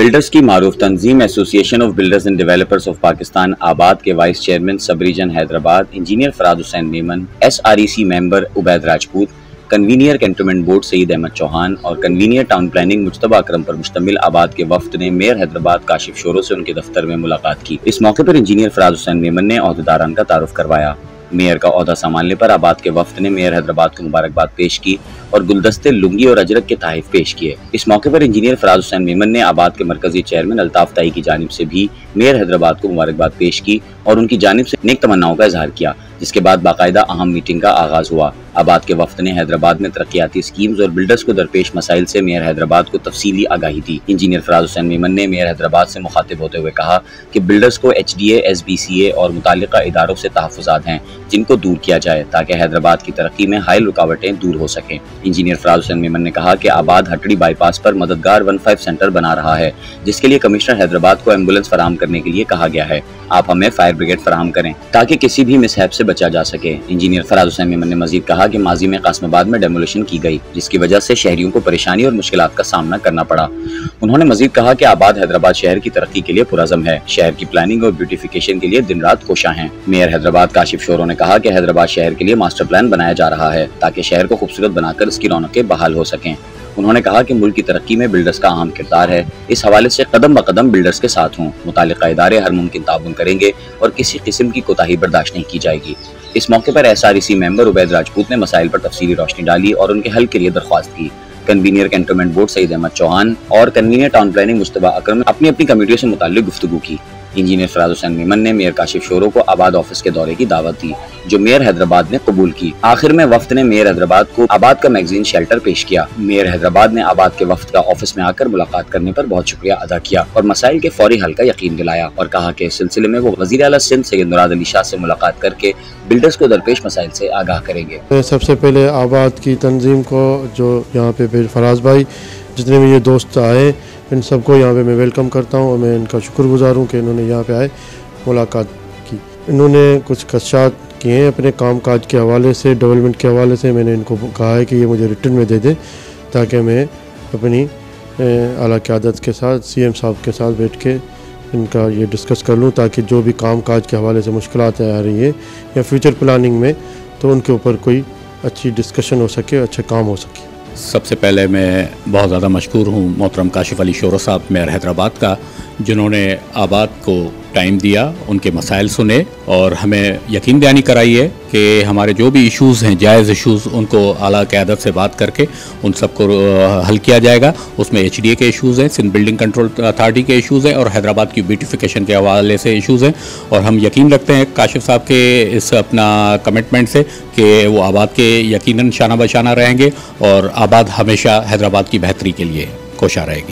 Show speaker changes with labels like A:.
A: Builders की मारूफ तंजीम association of builders and developers of Pakistan ABAD के vice chairman sub region Hyderabad, engineer Farhad Hussain Memon S R E C member Ubaid Rajput, convener cantonment board Saeed Ahmed Chauhan और convener town planning Mujtaba Akram पर मुश्तमिल आबाद के वफद ने mayor Hyderabad Kashif शोरों से उनके दफ्तर में मुलाकात की। इस मौके पर इंजीनियर फराज हुसैन मेमन ने अहदेदारान का तारुफ करवाया। मेयर का अहदा संभालने पर आबाद के वफद ने मेयर हैदराबाद को मुबारकबाद पेश की। और गुलदस्ते लुंगी और अजरक के तहफ पेश किए। इस मौके पर इंजीनियर फराज हुसैन मेमन ने आबाद के मरकजी चेयरमैन अल्ताफ ताई की जानब से भी मेयर हैदराबाद को मुबारकबाद पेश की और उनकी जानब से नेक तमन्नाओं का इजहार किया। जिसके बाद बाकायदा अहम मीटिंग का आगाज़ हुआ। आबाद के वफद ने हैदराबाद में तरक्याती स्कीम्स और बिल्डर्स को दरपेश मसाइल से मेयर हैदराबाद को तफसीली आगाही दी। इंजीनियर फराज हुसैन मेमन ने मेयर हैदराबाद से मुखातिब होते हुए कहा कि बिल्डर्स को H D S B C A और मुतल इदारों से तहफात हैं, जिनको दूर किया जाए, ताकि हैदराबाद की तरक्की में हाई रुकावटें दूर हो सकें। इंजीनियर फराज हुसैन मेमन ने कहा कि आबाद हटड़ी बाईपास पर मददगार वन फाइव सेंटर बना रहा है, जिसके लिए कमिश्नर हैदराबाद को एंबुलेंस फराम करने के लिए कहा गया है। आप हमें फायर ब्रिगेड फराम करें, ताकि किसी भी मिसहैप से बचा जा सके। इंजीनियर फराज हुसैन मेमन ने मजीद कहा कि माजी में कासमाबाद में डेमोलेशन की गई, जिसकी वजह से शहरियों को परेशानी और मुश्किल का सामना करना पड़ा। उन्होंने मजीद कहा कि आबाद हैदराबाद शहर की तरक्की के लिए पुरजम है। शहर की प्लानिंग और ब्यूटिफिकेशन के लिए दिन रात कोशा है। मेयर हैदराबाद काशिफ शोरों ने कहा की हैदराबाद शहर के लिए मास्टर प्लान बनाया जा रहा है ताकि शहर को खूबसूरत बनाकर इसकी रौनकें बहाल हो सकें। उन्होंने कहा कि मुल्क की तरक्की में बिल्डर्स का अहम किरदार है। इस हवाले से कदम ब कदम बिल्डर्स के साथ हूँ। मुतल इदारे हर मुमकिन ताबन करेंगे और किसी किस्म की कोताही बर्दाश्त नहीं की जाएगी। इस मौके पर S R E C member Ubaid Rajput ने मसाइल पर तफसीली रोशनी डाली और उनके हल के लिए दरख्वास्त की। Convener cantonment board Saeed Ahmed Chauhan और convener town planning Mujtaba Akram अपनी अपनी कमेटियों से मुतालिक गुफ्तु की। इंजीनियर फराज हुसैन मेमन ने मेयर काशिफ शोरों को आबाद ऑफ़िस के दौरे की दावत दी, जो मेयर हैदराबाद ने कबूल की। आखिर में वफद ने मेयर हैदराबाद को आबाद का मैगजीन शेल्टर पेश किया। मेयर हैदराबाद ने आबाद के वफद का ऑफ़िस में आकर मुलाकात करने पर बहुत शुक्रिया अदा किया और मसाइल के फौरी हल का यकीन दिलाया और कहा कि इस सिलसिले में वो वजी अला सिंध सैद मुराद अली शाह से मुलाकात करके बिल्डर्स को दरपेश मसाइल से आगाह करेंगे।
B: सबसे पहले आबाद की तंजीम को जो यहाँ पे फराज भाई, जितने भी ये दोस्त आए इन सबको यहाँ पे मैं वेलकम करता हूँ और मैं इनका शुक्रगुजार हूँ कि इन्होंने यहाँ पे आए, मुलाकात की। इन्होंने कुछ खदशात किए हैं अपने काम काज के हवाले से डेवलपमेंट के हवाले से। मैंने इनको कहा है कि ये मुझे रिटर्न में दे दें ताकि मैं अपनी अला क्यादत के साथ सीएम साहब के साथ बैठ के इनका ये डिस्कस कर लूँ ताकि जो भी काम काज के हवाले से मुश्किल आ रही है या फ्यूचर प्लानिंग में तो उनके ऊपर कोई अच्छी डिस्कशन हो सके अच्छा काम हो सके।
C: सबसे पहले मैं बहुत ज़्यादा मशहूर हूँ मोहतरम काशिफ अली शोर साहब मेयर हैदराबाद का, जिन्होंने आबाद को टाइम दिया, उनके मसाइल सुने और हमें यकीन दयानी कराई है कि हमारे जो भी इश्यूज़ हैं, जायज़ इश्यूज़ उनको अला क़्यादत से बात करके उन सबको हल किया जाएगा। उसमें एच डी ए के इशूज़ हैं सिंध बिल्डिंग कंट्रोल अथॉरिटी के इशूज़ हैं और हैदराबाद की ब्यूटिफिकेशन के हवाले से इशूज़ हैं। और हम यकीन रखते हैं काशिफ साहब के इस अपना कमिटमेंट से कि वो आबाद के यकीन शाना बशाना रहेंगे और आबाद हमेशा हैदराबाद की बेहतरी के लिए कोशा रहेगी।